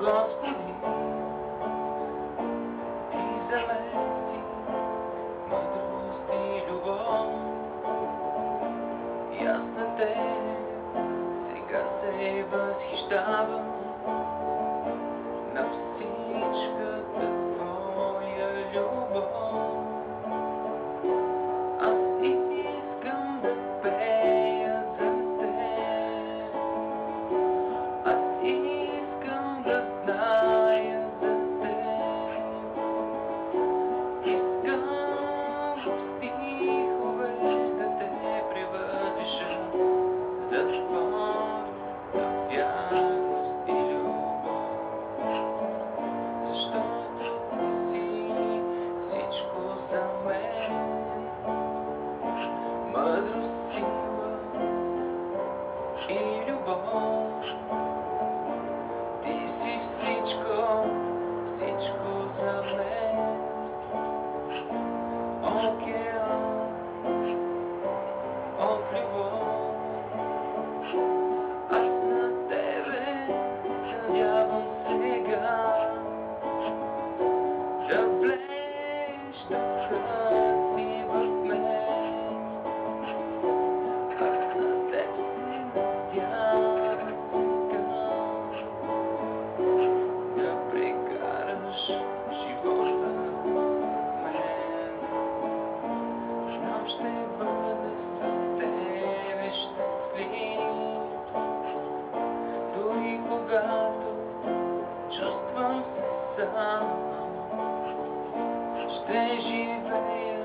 Главно и зелени, мъдрост и любов. И аз на те сега се възхищавам. Oh. Ще бъда с тебе щастлив. Дори когато чувствам се сам, ще живея